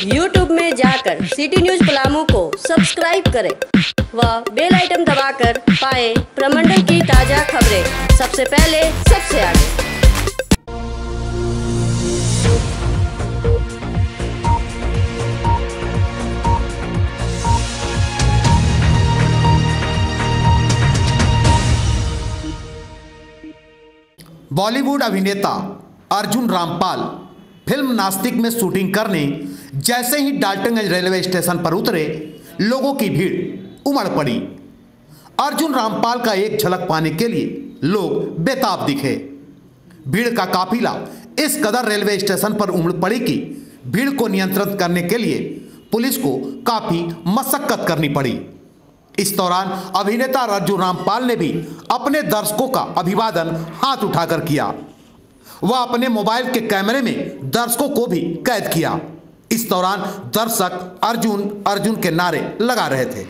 YouTube में जाकर city news Palamu को सब्सक्राइब करें व बेल आइटम दबाकर पाए प्रमंडल की ताज़ा खबरें। सबसे पहले, सबसे आगे। बॉलीवुड अभिनेता अर्जुन रामपाल फ़िल्म नास्तिक में शूटिंग करने जैसे ही डाल्टनगंज रेलवे स्टेशन पर उतरे, लोगों की भीड़ उमड़ पड़ी। अर्जुन रामपाल का एक झलक पाने के लिए लोग बेताब दिखे। भीड़ का काफिला इस कदर रेलवे स्टेशन पर उमड़ पड़ी कि भीड़ को नियंत्रित करने के लिए पुलिस को काफ़ी मशक्कत करनी पड़ी। इस दौरान अभिनेता अर्जुन रामपाल ने भी अपने दर्शकों का अभिवादन हाथ उठाकर किया। वह अपने मोबाइल के कैमरे में दर्शकों को भी कैद किया। इस दौरान दर्शक अर्जुन अर्जुन के नारे लगा रहे थे।